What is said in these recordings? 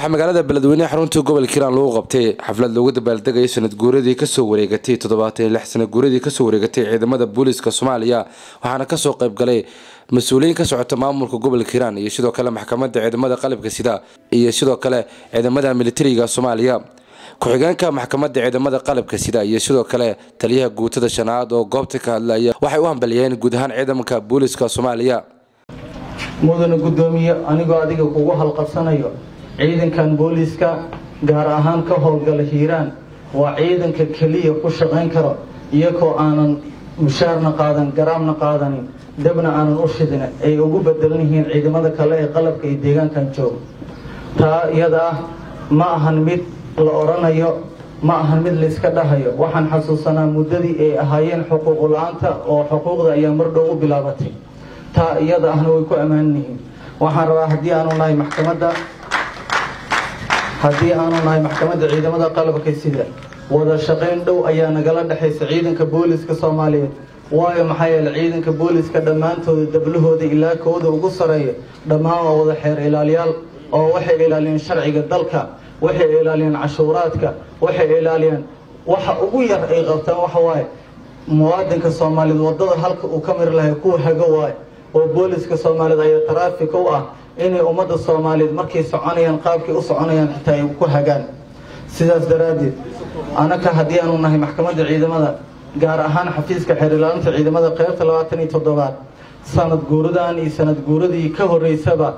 waxaa magaalada beledweyne xarunta gobolka hiiraan lagu qabtay xaflad loogu dabaaldegaya sanad guuradii ka soo wareegatay toddobaatan iyo lix sanad guuradii ka soo wareegatay ciidamada booliiska soomaaliya waxaana ka soo qayb galay mas'uuliyiin ka socota maamulka gobolka hiiraan iyo sidoo kale maxkamadda ciidamada qalabka sida iyo sidoo kale ciidamada militariga soomaaliya. Ku-xigeenka maxkamadda ciidamada qalabka sida iyo sidoo kale taliyaha guutada shanaad oo goobta ka hadlaya waxay u hambaliyeen guud ahaan ciidanka booliiska soomaaliya. Mudana guddoomiye anigoo adiga kugu halqabsanayo ciidankan booliiska gaar ahaan ka howlgala hiiraan waa ciidanka keliya ku shaqayn karo iyagoo aanan mushaarna qaadan garaamna qaadanin dabna aanan u shidin ay ugu bedelan yihiin ciidamada kale ee qalabka iyo deegaankan jooga. Taa iyada ah ma ahan mid la odhanayo ma ahan mid layska dhahayo. Waxaan xasuusanaa muddadii ay ahaayeen xuquuq la'aanta oo xuquuqda ayaa mardhow u bilaabatay. Taa iyada ahna way ku ammaanan yihiin. Waxaan rabaa haddii aanu nahay maxkamadda haddii aanu nahay maxkamadda ciidamada qalabka sida wada shaqayn dhow ayaa nagala dhexaysa ciidanka booliiska soomaaliyeed. Waayo maxaa yeele ciidanka booliiska dhammaantooda dablahooda ilaa kooda ugu sareeya dhammaan waa wada xeer ilaaliyaal oo waxay ilaaliyeen sharciga dalka waxay ilaaliyeen cashuuraadka waxay ilaaliyeen waxa ugu yar ay qabtaan waxa waaye muwaadinka soomaaliyeed waddada halka uu ka mari lahay kuwa hago waaye oo booliiska soomaaliyeed ayaa taraafik u ah inay ummadda soomaaliyeed markay soconayaan qaabkay u soconayaan xitaa ay ku hagaan. Sidaas daraaddeed anaka haddii aanu nahay maxkamadda ciidamada gaar ahaan xafiiska xeer ilaalinta ciidamada qaybta labaatan iyo toddobaad sanad guuradan iyo sanad guuradii ka horreysaba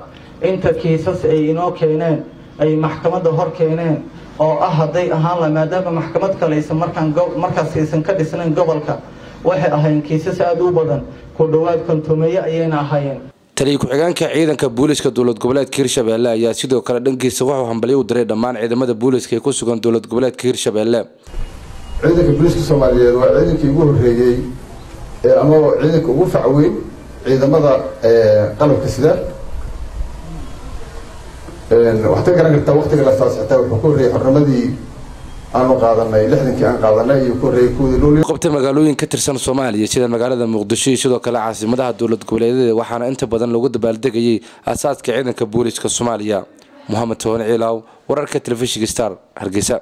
inta kiisas ay inoo keeneen ay maxkamadda hor keeneen oo ah hadday ahaan laha maadaama maxkamad kale aysan markaan markaas aysan ka dhisnayn gobolka waxay ahaayeen kiisas aada u badan ku dhowaad kontumeeye ayayna ahaayeen. Taliya ku-xigeenka ciidanka booliiska dowlad goboleedka hirshabeelle ayaa sidoo kale dhankiisa wuxuu hambalyo u diray dhammaan ciidamada booliiska ee ku sugan dowlad goboleedka hirshabeelle ciidanka booliiska soomaaliyeed waa ciidankii ugu horreeyey ama ciidanka ugu facweyn ciidamada qalabka sida waxaad ka garan kartaa waktiga la saasixtaa wuxuu ka horreeyey xornimadii aanu qaadanay lixdankii aan qaadanay iyo ku horreeyey kuwii luuli qabtay magaalooyin ka tirsan soomaaliya sida magaalada muqdisho iyo sidoo kale caasimadaha dowlad goboleedyada waxaana inta badan lagu dabaaldegayay aasaaska ciidanka booliiska soomaaliya. Mohamed toone ciilaaw wararka telefishinka star hargeysa